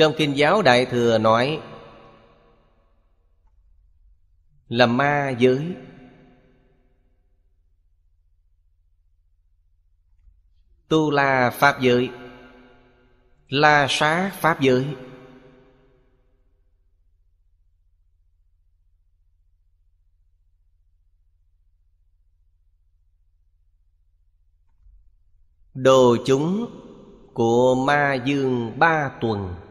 Trong Kinh giáo Đại Thừa nói Là ma giới. Tu La Pháp giới, La Xá Pháp giới. Đồ chúng của ma dương ba tuần.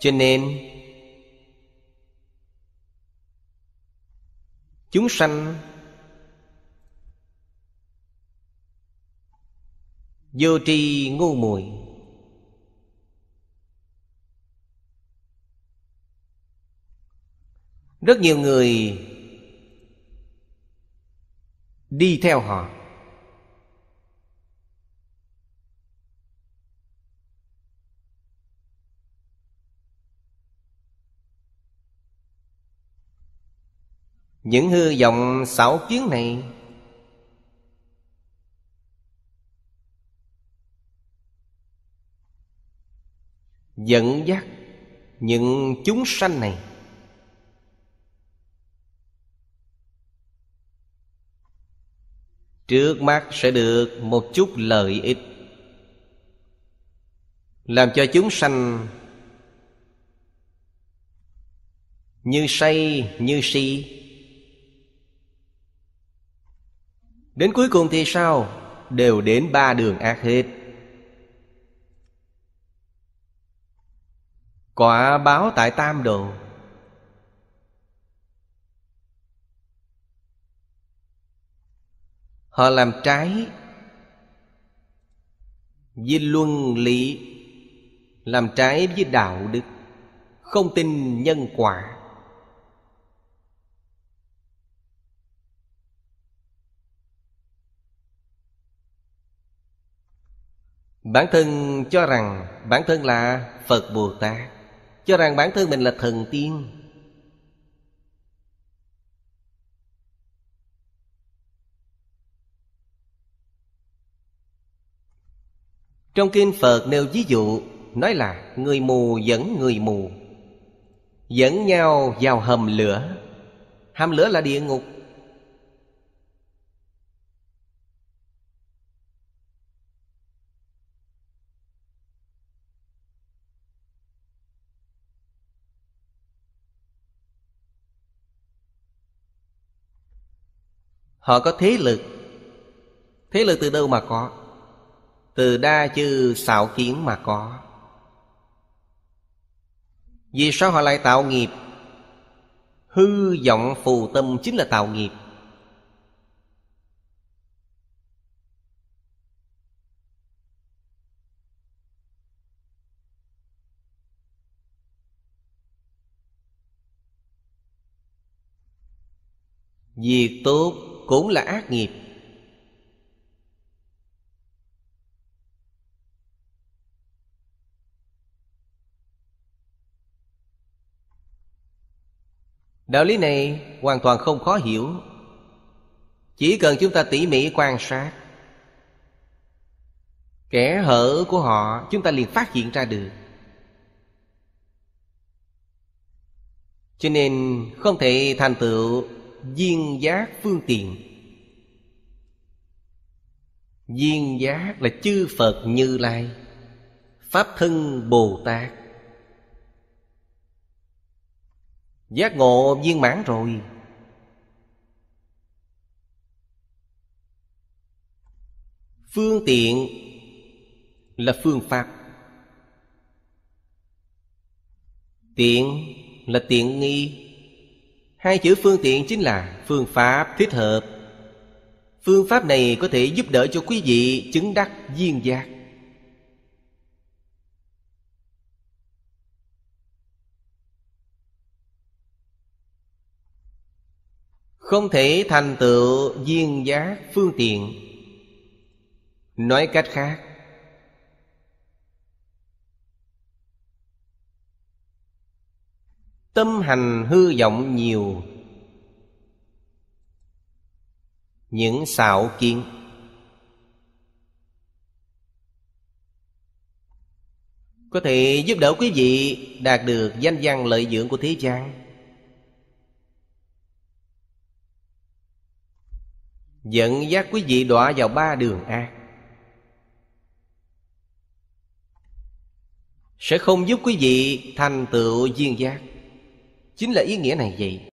Cho nên Chúng sanh Vô tri ngu muội. Rất nhiều người Đi theo họ. Những hư vọng xảo kiến này Dẫn dắt những chúng sanh này. Trước mắt sẽ được một chút lợi ích, Làm cho chúng sanh Như say, như si. Đến cuối cùng thì sao? Đều đến ba đường ác hết. Quả báo tại tam đồ. Họ làm trái Với luân lý, Làm trái với đạo đức, Không tin nhân quả. Bản thân cho rằng bản thân là Phật Bồ Tát. Cho rằng bản thân mình là thần tiên. Trong kinh Phật nêu ví dụ, Nói là người mù dẫn người mù. Dẫn nhau vào hầm lửa. Hầm lửa là địa ngục. Họ có thế lực. Thế lực từ đâu mà có? Từ đa chư xạo kiến mà có. Vì sao họ lại tạo nghiệp? Hư vọng phù tâm chính là tạo nghiệp. Việc tốt cũng là ác nghiệp. Đạo lý này hoàn toàn không khó hiểu. Chỉ cần chúng ta tỉ mỉ quan sát, kẻ hở của họ chúng ta liền phát hiện ra được. Cho nên không thể thành tựu viên giác phương tiện. Viên giác là chư phật như lai, pháp thân bồ tát. Giác ngộ viên mãn rồi. Phương tiện là phương pháp. Tiện là tiện nghi. Hai chữ phương tiện chính là phương pháp thích hợp. Phương pháp này có thể giúp đỡ cho quý vị chứng đắc viên giác. Không thể thành tựu viên giác phương tiện. Nói cách khác Tâm hành hư vọng nhiều. Những xạo kiến. Có thể giúp đỡ quý vị đạt được danh văn lợi dưỡng của thế gian. Dẫn dắt quý vị đọa vào ba đường ác sẽ không giúp quý vị thành tựu duyên giác chính là ý nghĩa này vậy.